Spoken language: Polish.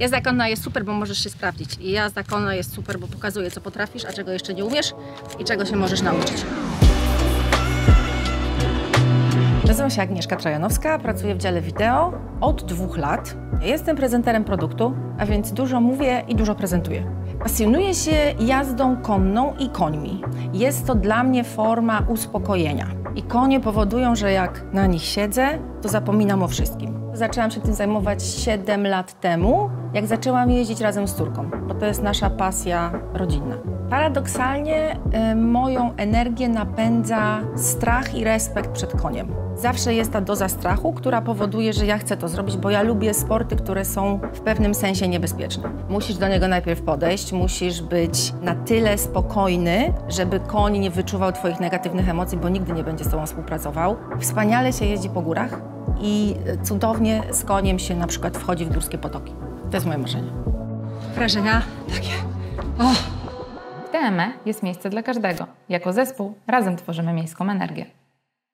Jazda konna jest super, bo możesz się sprawdzić. I jazda konna jest super, bo pokazuje, co potrafisz, a czego jeszcze nie umiesz i czego się możesz nauczyć. Nazywam się Agnieszka Trajanowska, pracuję w dziale wideo od dwóch lat. Jestem prezenterem produktu, a więc dużo mówię i dużo prezentuję. Pasjonuję się jazdą konną i końmi. Jest to dla mnie forma uspokojenia. I konie powodują, że jak na nich siedzę, to zapominam o wszystkim. Zaczęłam się tym zajmować 7 lat temu, jak zaczęłam jeździć razem z córką, bo to jest nasza pasja rodzinna. Paradoksalnie y, moją energię napędza strach i respekt przed koniem. Zawsze jest ta doza strachu, która powoduje, że ja chcę to zrobić, bo ja lubię sporty, które są w pewnym sensie niebezpieczne. Musisz do niego najpierw podejść, musisz być na tyle spokojny, żeby koń nie wyczuwał Twoich negatywnych emocji, bo nigdy nie będzie z Tobą współpracował. Wspaniale się jeździ po górach i cudownie z koniem się na przykład wchodzi w górskie potoki. To jest moje marzenie. Wrażenia takie. O! W DME jest miejsce dla każdego. Jako zespół razem tworzymy miejską energię.